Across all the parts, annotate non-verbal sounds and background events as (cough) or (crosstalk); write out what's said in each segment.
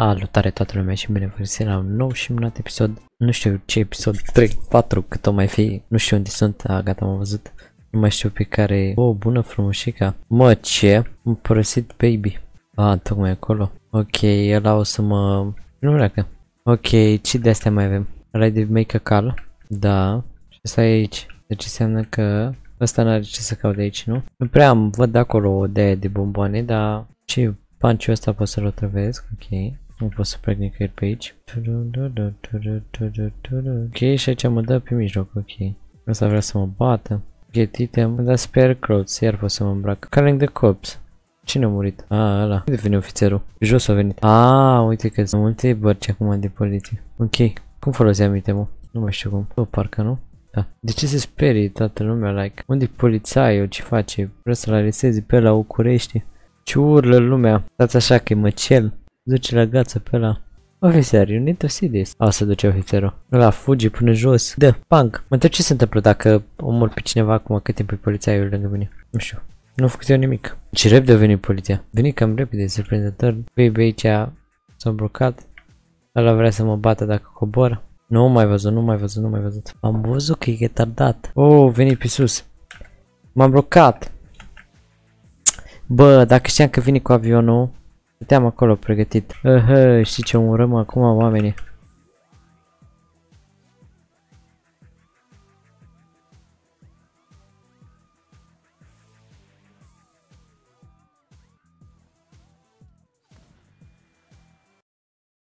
Salutare toată lumea și bine vă la un nou și minunat episod. Nu știu ce episod, 3, 4, cât o mai fi. Nu știu unde sunt, a, gata am văzut. Nu mai știu pe care... O, oh, bună frumușica. Mă, ce? Am părăsit baby. A, tocmai acolo. Ok, ăla o să mă... Nu vreau Ok, ce de astea mai avem? Rai de make a call? Da. Și asta e aici. Deci înseamnă că ăsta n-are ce să caute aici, nu? Nu prea am, văd acolo o de de bomboane, dar ce Panciul ăsta pot să-l otrăvesc, ok. Nu pot să plec nicăieri pe aici. Ok, și aici mă dă pe mijloc, ok. Asta vrea să mă bată. Get item, dar spare clothes, iar pot să mă îmbrac. Calling the cops. Cine a murit? Ah, ăla. Unde vine ofițerul? Jos a venit. Ah, uite că sunt multe bărci acum de poliție. Ok. Cum foloseam itemul? Nu mai știu cum. O, parcă nu? Da. De ce se sperie toată lumea? Like, unde e polițaiul? Ce face? Vreau să-l areseze pe la Ucurești? Ce urlă lumea. Stați așa că e măcel. Duce la gață pe la. Ofițer, you need to see this. A, să duce ofițerul. Ăla fuge până jos. Dă, pang. Mă întreb ce se întâmplă dacă omor pe cineva acum cât timp e polițaiul lângă mine. Nu știu. Nu a făcut eu nimic. Ce repede a venit poliția. Veni cam repede, surprinzător. Baby aici s-a blocat. Ăla vrea să mă bată dacă cobor. Nu mai văzut, nu mai văzut, nu mai văzut. Am văzut că e tardat. Oh, veni pe sus. M-am blocat. Bă, dacă știam că vine cu avionul, stăteam acolo pregătit. Aha, știi ce umurăm acum oamenii?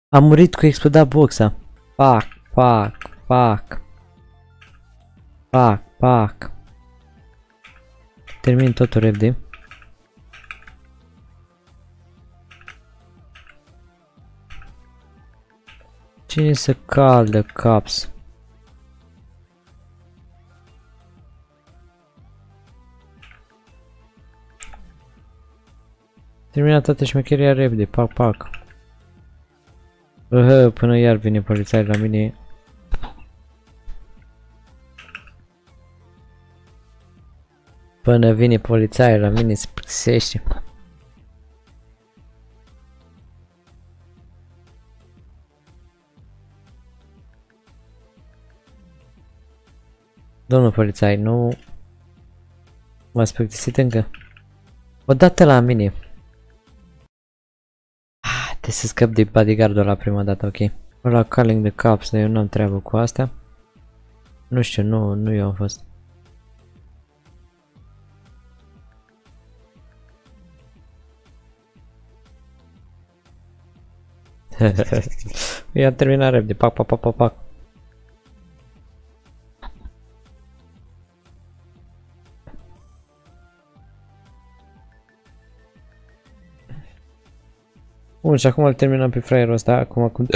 Am murit cu explodat boxa. Pac, pac, pac. Pac, pac. Termin totul repede. Cine se caldă caps? Terminat toată șmecheria repede, pac, pac. Uh, până iar vine polițai la mine. Până vine polițai la mine se plictisește. Domnul polițai, nu m-ați plictisit încă? O dată la mine. Ah, te să scap de bodyguard la prima dată, ok. La calling the cops, dar eu nu am treabă cu astea. Nu știu, nu, nu eu am fost. (laughs) I-am terminat repede, pac, pac, pac, pac, pac. Bun, și acum îl terminăm pe fraierul ăsta, acum cu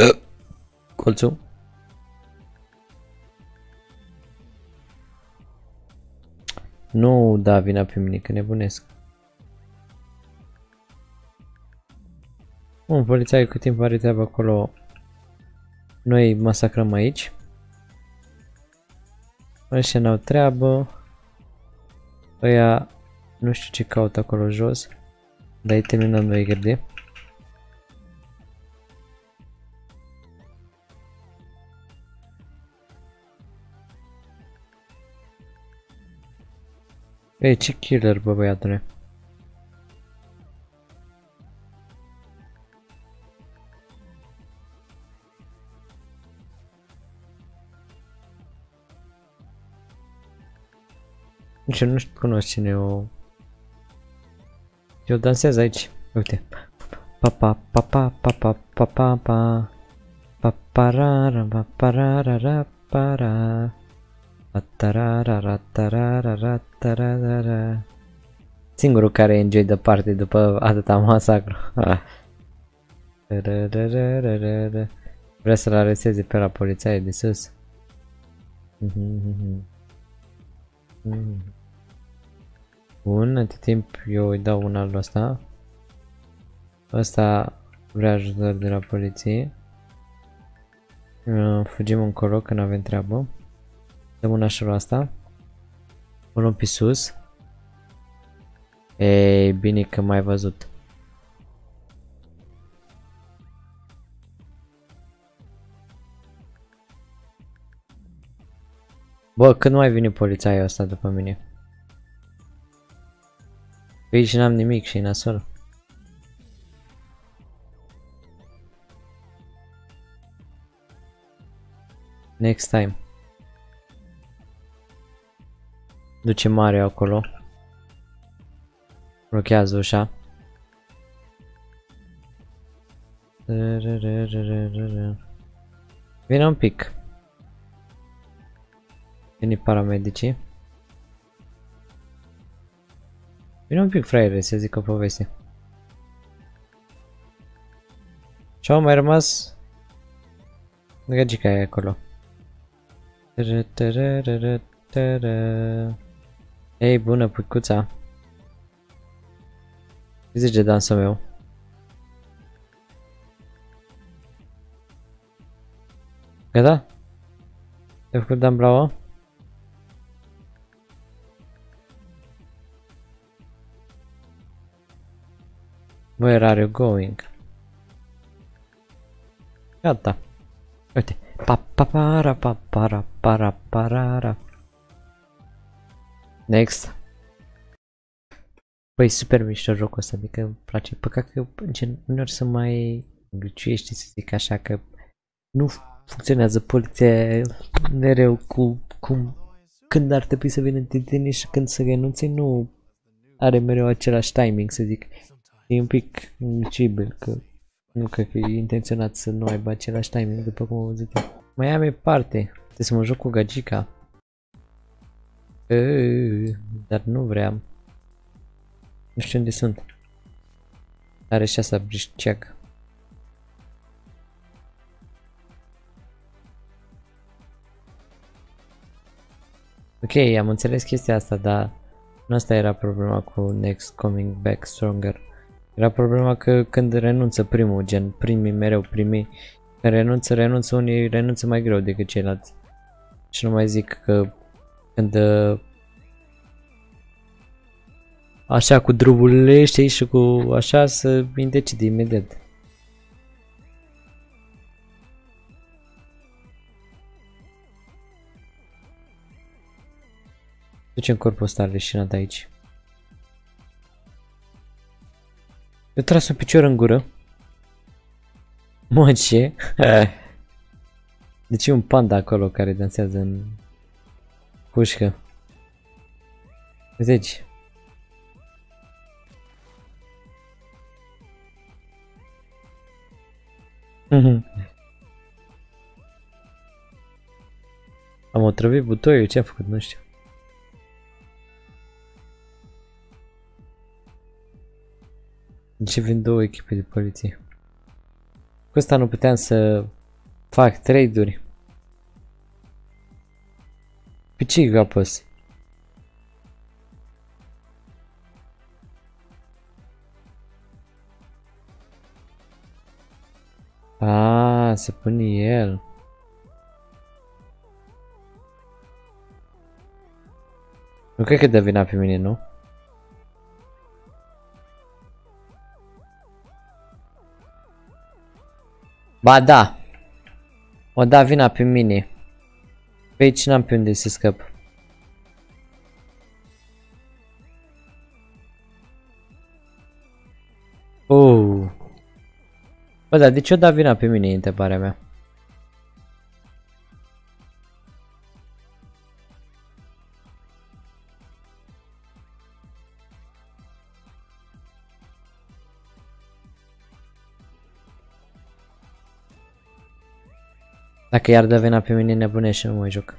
colțul. Nu da vina pe mine, că nebunesc. Bun, polițaiul cât timp are treaba acolo, noi masacrăm aici. Ăștia n-au treabă. Ăia nu știu ce caută acolo jos. Dar îi terminăm noi gârdie. Ei, ce killer, bă, băiatule. Nici nu știu, cunosc cine o... Eu dansez aici. Uite. Pa pa pa pa pa pa pa pa pa pa pa ra ra pa pa ra ra ra pa ra Singurul care enjoy de parte după atâta masacru. (laughs) Vrea să-l areseze pe la polițaie de sus. (laughs) Bun, atât timp eu îi dau un al ăsta. Ăsta vrea ajutor de la poliție. Fugim încolo că nu avem treabă. Dăm un așorul asta. O luăm pe sus. Ei, bine că m-ai văzut. Bă, când mai vine polițaiul ăsta după mine? Pe aici n-am nimic și nasol. Next time. Duce mare acolo. Blochează ușa. Vine un pic. Vine paramedicii. Vine un pic fraiere să zic o poveste. Și au mai rămas gagica aia acolo. Ei, bună, puicuța. Ce zice dansul meu? Gata? Te-ai făcut Dan Bravo? Where are you going? Gata. Uite. Pa pa para pa para para parara. Next. Păi super mișto jocul ăsta, adică îmi place. Păcat că gen, uneori să mai gliciuiești, să zic așa, că nu funcționează poliția mereu cu cum când ar trebui să vină tine și când să renunțe nu are mereu același timing, să zic. E un pic glicibil, că nu cred că e intenționat să nu aibă același timing, după cum am văzut eu. Mai am e parte, trebuie să mă joc cu gagica. Eee, dar nu vreau. Nu știu unde sunt. Are și asta brișceag. Ok, am înțeles chestia asta, dar nu asta era problema cu Next Coming Back Stronger. Era problema că când renunță primul, gen primii, mereu primii, când renunță, renunță, unii renunță mai greu decât ceilalți. Și nu mai zic că când așa cu drumurile știi și cu așa să indecide imediat. Ducem corpul ăsta leșinat aici. Eu tras un picior în gură. Mă, ce? Deci e un panda acolo care dansează în pușcă. Deci. Am otrăvit butoiul, ce a făcut, nu știu. De ce vin două echipe de poliție? Cu asta nu puteam să fac trade-uri. Ce apăs? Ah, se pune el. Nu cred că dă vina pe mine, nu? Ba da. O da vina pe mine. Pe aici n-am pe unde să scap. Oh. Bă, dar de ce o da vina pe mine, e întrebarea mea. Dacă iar dă vina pe mine nebune și nu mai joc.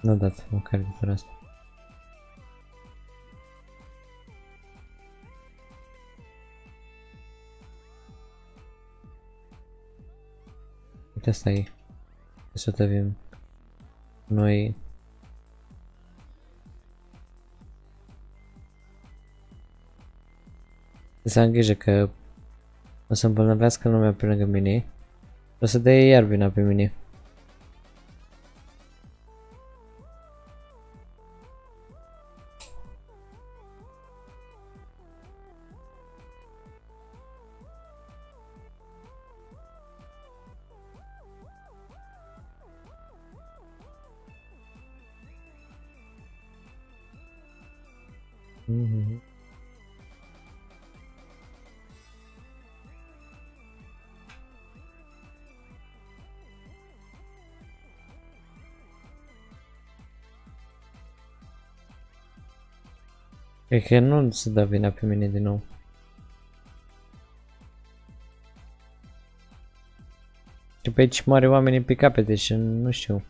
Nu dat măcar de asta. Uite asta e. Să tot avem noi să am grijă că o să îmbolnăvească lumea pe lângă mine. O să dea iar vina pe mine. E că nu se dă vina pe mine din nou. Și pe aici mare oamenii pe capete și nu știu.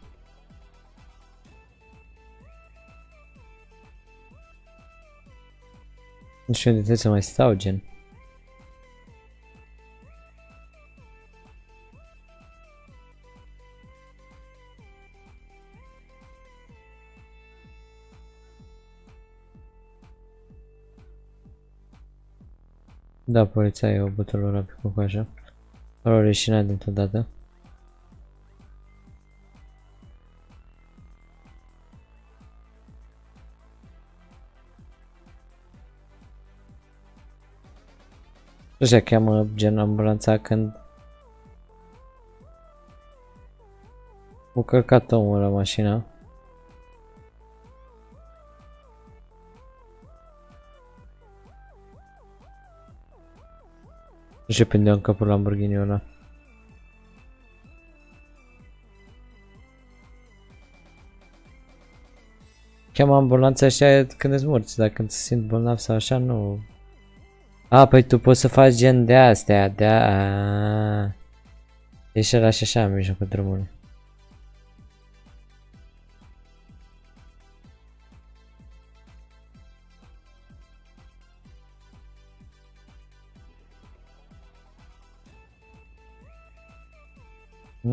Nu știu unde trebuie să mai stau, gen. Da, poliția e o bătălora pe cocoașă. O reșina dintr-o dată. Așa cheamă gen ambulanța când o călcat omul la mașină. Și prindeam capul Lamborghini ăla. Cheamă ambulanța așa când îți morți, dacă când se simt bolnav sau așa, nu... A, păi tu poți să faci gen de astea, de a... Ești ăla și așa în mijlocul drumului. Hey,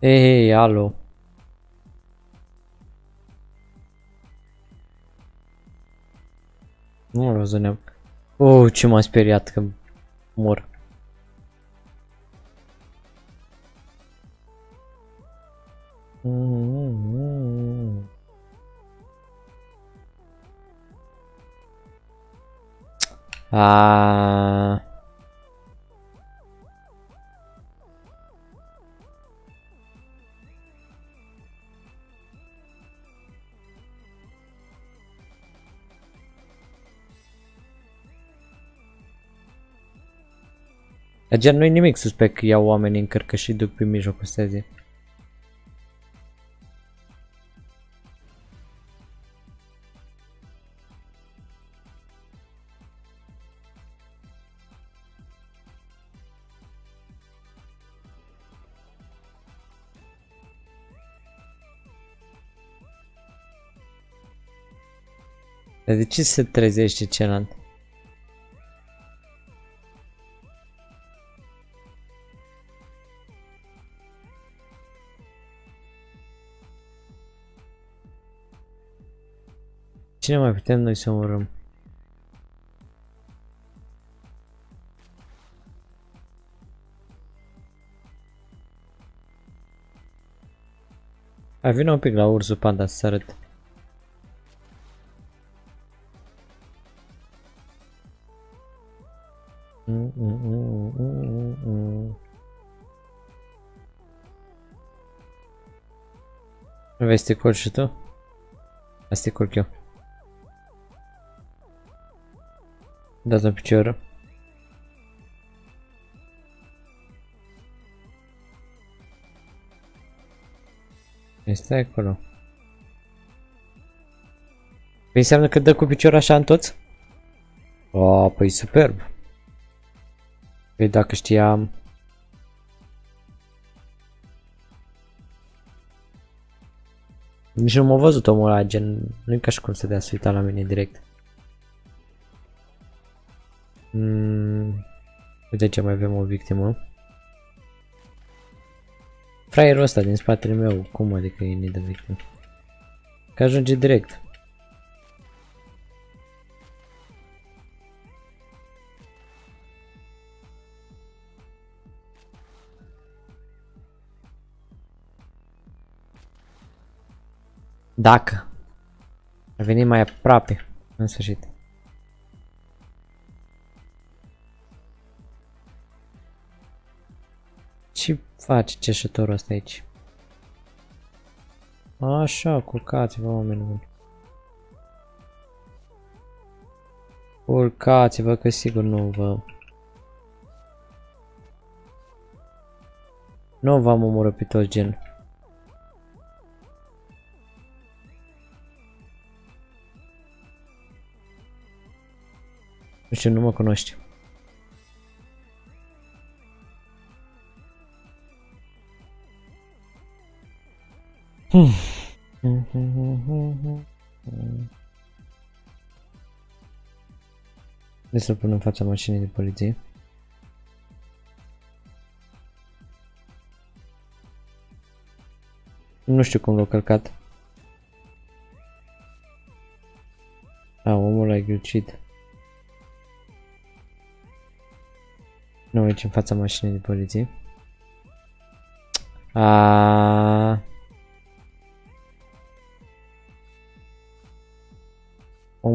hey, No, Oh, da sind ja Oh, ce m-a speriat că mor. Ah. Gen nu-i nimic suspect că iau oamenii în cărcă și duc pe mijlocul străzii. Dar de ce se trezește celălalt? Cine mai putem noi să omorâm? Hai, vină un pic la ursul panda să arăt. Mm, mm, mm, mm, mm. Vrei să te culci și tu? Asta te culc eu. Dați în picior. Este acolo. Păi înseamnă că dă cu picior așa în toți? O, păi superb. Păi dacă știam... Nici nu m-a văzut omul ăla, gen... Nu-i ca și cum să dea să uita la mine direct. Mm, uite ce mai avem o victimă. Fraierul ăsta din spatele meu, cum adică e de victim? Că ajunge direct. Dacă. A venit mai aproape, în sfârșit. Ce face ceșătorul ăsta aici? Așa, culcați-vă, oameni buni. Culcați-vă că sigur nu vă... Nu v-am omorât pe toți gen. Nu știu, nu mă cunoști. De să-l pun în fața mașinii de poliție. Nu știu cum l-a călcat. A, omul a ghilcit. Nu aici în fața mașinii de poliție. A.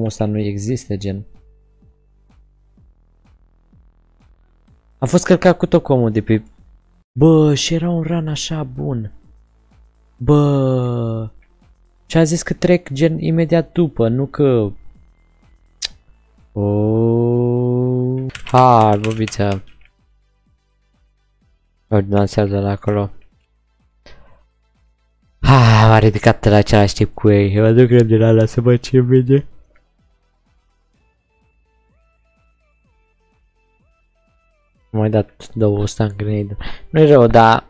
ăsta nu există, gen. A fost călcat cu tot comul de pe... Bă, și era un ran așa bun. Bă... Și a zis că trec gen imediat după, nu că... Oh... Hai, bobița. Ordonanțează la acolo. Ah, m-a ridicat la același tip cu ei. Eu aduc de la ala să văd ce vede. Mai dat două stun grenade. Nu e rău, dar...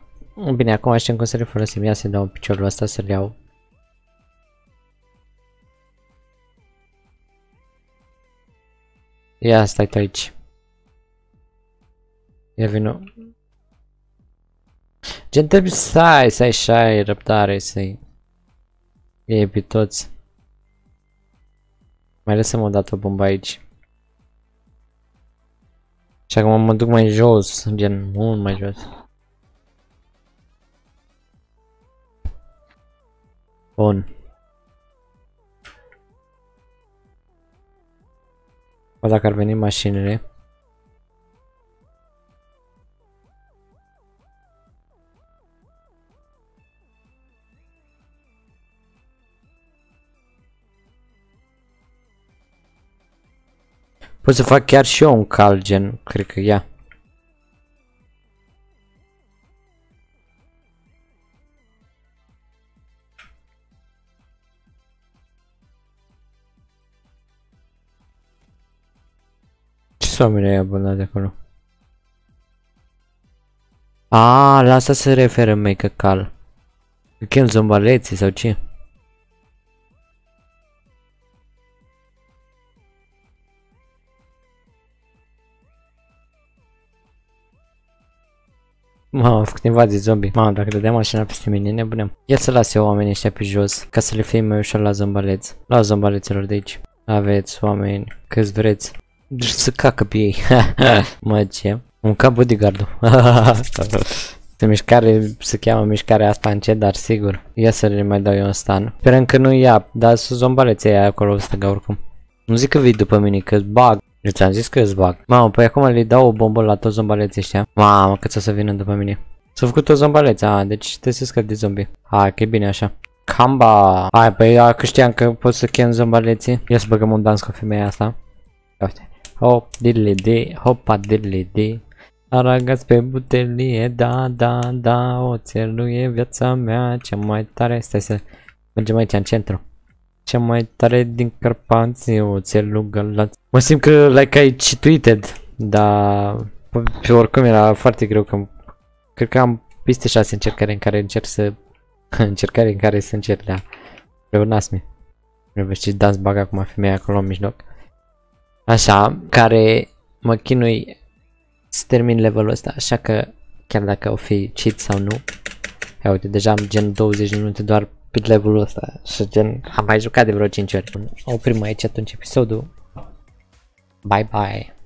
Bine, acum știm cum să le folosim. Ia să dau piciorul ăsta să-l iau. Ia stai tu aici. Ia vino. Gen trebuie să ai, să ai și ai răbdare, să-i iei pe toți. Mai lăsăm o dată o bombă aici. Și acum mă duc mai jos, gen mult mai jos. Bun. O dacă ar veni mașinile. Pot să fac chiar și eu un cal gen, cred că ia. Ce oameni ai abonat de acolo? A, la asta se referă make a cal. Chem zombaleții sau ce? Mamă, am făcut invazie zombie. Mamă, dacă dădeam mașina peste mine, nebuneam. Ia să las eu oamenii ăștia pe jos, ca să le fie mai ușor la zombaleți. La zombaleților de aici. Aveți oameni, câți vreți. Deci să cacă pe ei. (laughs) mă, ce? Un cap bodyguard-ul. (laughs) Se mișcare, se cheamă mișcarea asta încet, dar sigur. Ia să le mai dau eu un stun. Sperăm că nu ia, dar sunt zombaleții aia acolo stăga oricum. Nu zic că vii după mine, că bag. Eu ți-am zis că îți bag. Mamă, păi acum le dau o bombă la toți zombaleții ăștia. Mamă, cât să vină după mine. S-au făcut toți zombaleți, a, deci trebuie să scap de zombie. Hai, că e bine așa. Camba! Hai, păi eu că știam că pot să chem zombaleții. Ia să băgăm un dans cu femeia asta. Uite. Hop, diddly de, hopa diddly de. Aragați pe butelie, da, da, da, oțelul e viața mea, cea mai tare. Stai să mergem aici în centru. Cea mai tare din Carpați, oțelul galați. Mă simt că like ai cheated, dar pe oricum era foarte greu că cred că am peste 6 încercări în care încerc să (laughs) încercări în care să încerc, da. Reunasmi. Vezi ce dans bag acum femeia acolo în mijloc. Așa, care mă chinui să termin levelul ăsta, așa că chiar dacă o fi cheat sau nu. Ia uite, deja am gen 20 de minute doar pe levelul ăsta și gen am mai jucat de vreo 5 ori. Oprim aici atunci episodul. Bye bye.